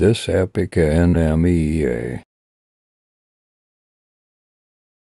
This epic NMEA.